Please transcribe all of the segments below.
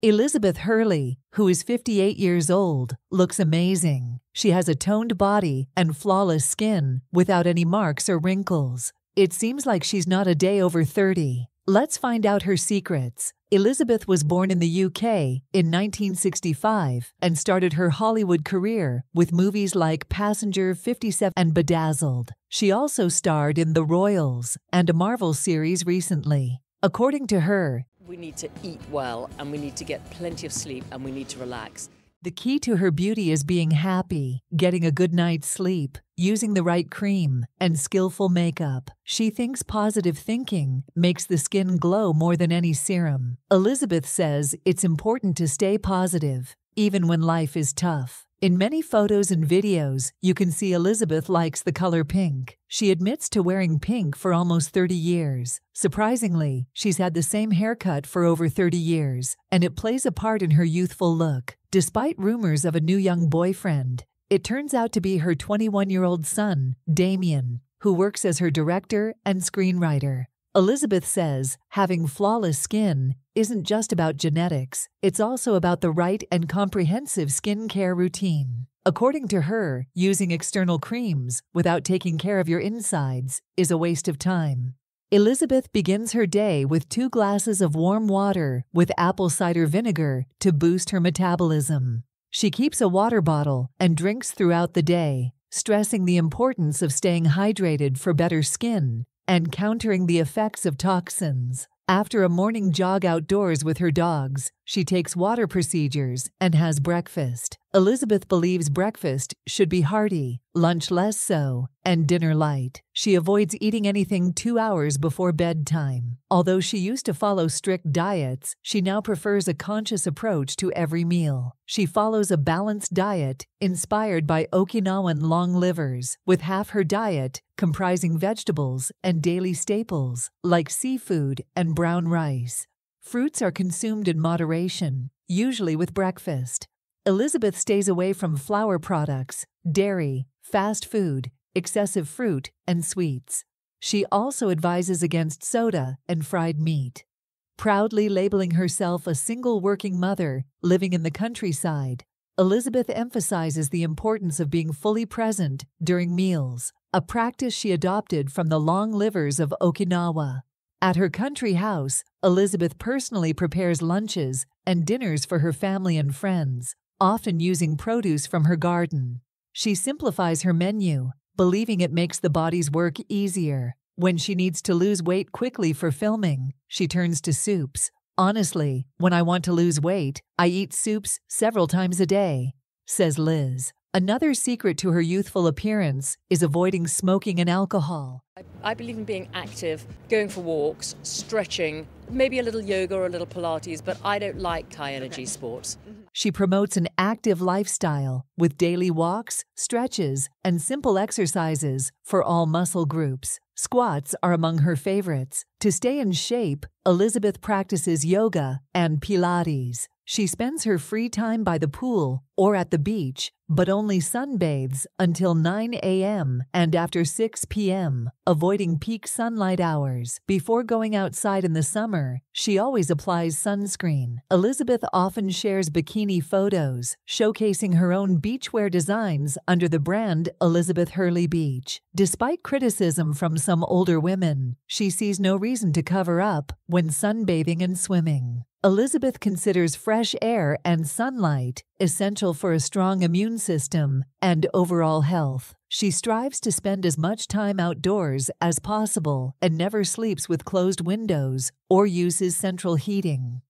Elizabeth Hurley, who is 58 years old, looks amazing. She has a toned body and flawless skin without any marks or wrinkles. It seems like she's not a day over 30. Let's find out her secrets. Elizabeth was born in the UK in 1965 and started her Hollywood career with movies like Passenger 57 and Bedazzled. She also starred in The Royals and a Marvel series recently. According to her, we need to eat well and we need to get plenty of sleep and we need to relax. The key to her beauty is being happy, getting a good night's sleep, using the right cream, and skillful makeup. She thinks positive thinking makes the skin glow more than any serum. Elizabeth says it's important to stay positive, even when life is tough. In many photos and videos, you can see Elizabeth likes the color pink. She admits to wearing pink for almost 30 years. Surprisingly, she's had the same haircut for over 30 years, and it plays a part in her youthful look. Despite rumors of a new young boyfriend, it turns out to be her 21 year old son, Damian, who works as her director and screenwriter. Elizabeth says having flawless skin isn't just about genetics, it's also about the right and comprehensive skincare routine. According to her, using external creams without taking care of your insides is a waste of time. Elizabeth begins her day with two glasses of warm water with apple cider vinegar to boost her metabolism. She keeps a water bottle and drinks throughout the day, stressing the importance of staying hydrated for better skin and countering the effects of toxins. After a morning jog outdoors with her dogs, she takes water procedures and has breakfast. Elizabeth believes breakfast should be hearty, lunch less so, and dinner light. She avoids eating anything two hours before bedtime. Although she used to follow strict diets, she now prefers a conscious approach to every meal. She follows a balanced diet inspired by Okinawan long livers, with half her diet comprising vegetables and daily staples like seafood and brown rice. Fruits are consumed in moderation, usually with breakfast. Elizabeth stays away from flour products, dairy, fast food, excessive fruit, and sweets. She also advises against soda and fried meat. Proudly labeling herself a single working mother living in the countryside, Elizabeth emphasizes the importance of being fully present during meals, a practice she adopted from the long livers of Okinawa. At her country house, Elizabeth personally prepares lunches and dinners for her family and friends, often using produce from her garden. She simplifies her menu, believing it makes the body's work easier. When she needs to lose weight quickly for filming, she turns to soups. Honestly, when I want to lose weight, I eat soups several times a day, says Liz. Another secret to her youthful appearance is avoiding smoking and alcohol. I believe in being active, going for walks, stretching, maybe a little yoga or a little Pilates, but I don't like high energy sports. Mm-hmm. She promotes an active lifestyle with daily walks, stretches, and simple exercises for all muscle groups. Squats are among her favorites. To stay in shape, Elizabeth practices yoga and Pilates. She spends her free time by the pool or at the beach, but only sunbathes until 9 a.m. and after 6 p.m., avoiding peak sunlight hours. Before going outside in the summer, she always applies sunscreen. Elizabeth often shares bikini photos, showcasing her own beachwear designs under the brand Elizabeth Hurley Beach. Despite criticism from some older women, she sees no reason to cover up when sunbathing and swimming. Elizabeth considers fresh air and sunlight essential for a strong immune system and overall health. She strives to spend as much time outdoors as possible and never sleeps with closed windows or uses central heating.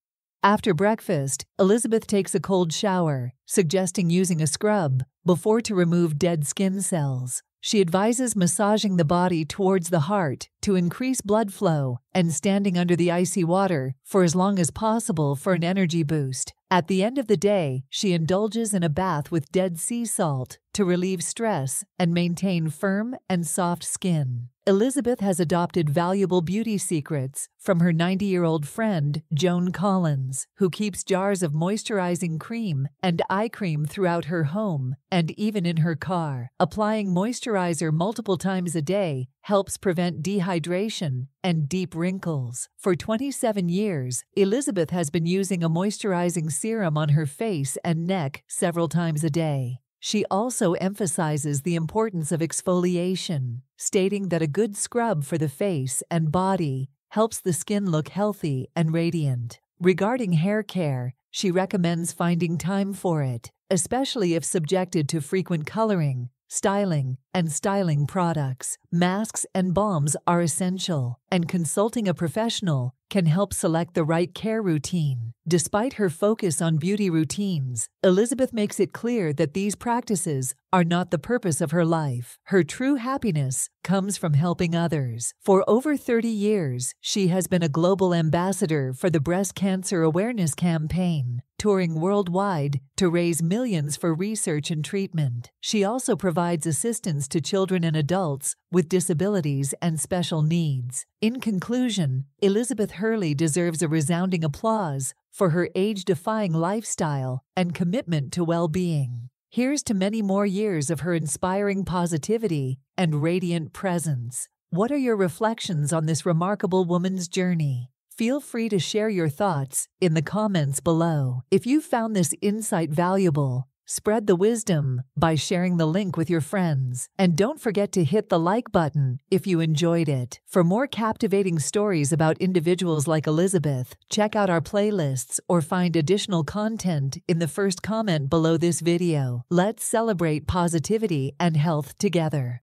After breakfast, Elizabeth takes a cold shower, suggesting using a scrub before to remove dead skin cells. She advises massaging the body towards the heart to increase blood flow and standing under the icy water for as long as possible for an energy boost. At the end of the day, she indulges in a bath with dead sea salt to relieve stress and maintain firm and soft skin. Elizabeth has adopted valuable beauty secrets from her 90 year old friend, Joan Collins, who keeps jars of moisturizing cream and eye cream throughout her home and even in her car. Applying moisturizer multiple times a day helps prevent dehydration and deep wrinkles. For 27 years, Elizabeth has been using a moisturizing serum on her face and neck several times a day. She also emphasizes the importance of exfoliation, stating that a good scrub for the face and body helps the skin look healthy and radiant. Regarding hair care, she recommends finding time for it, especially if subjected to frequent coloring, styling, and styling products. Masks and balms are essential, and consulting a professional can help select the right care routine. Despite her focus on beauty routines, Elizabeth makes it clear that these practices are not the purpose of her life. Her true happiness comes from helping others. For over 30 years, she has been a global ambassador for the Breast Cancer Awareness Campaign, touring worldwide to raise millions for research and treatment. She also provides assistance to children and adults with disabilities and special needs. In conclusion, Elizabeth Hurley deserves a resounding applause for her age defying lifestyle and commitment to well being. Here's to many more years of her inspiring positivity and radiant presence. What are your reflections on this remarkable woman's journey? Feel free to share your thoughts in the comments below. If you found this insight valuable, spread the wisdom by sharing the link with your friends. And don't forget to hit the like button if you enjoyed it. For more captivating stories about individuals like Elizabeth, check out our playlists or find additional content in the first comment below this video. Let's celebrate positivity and health together.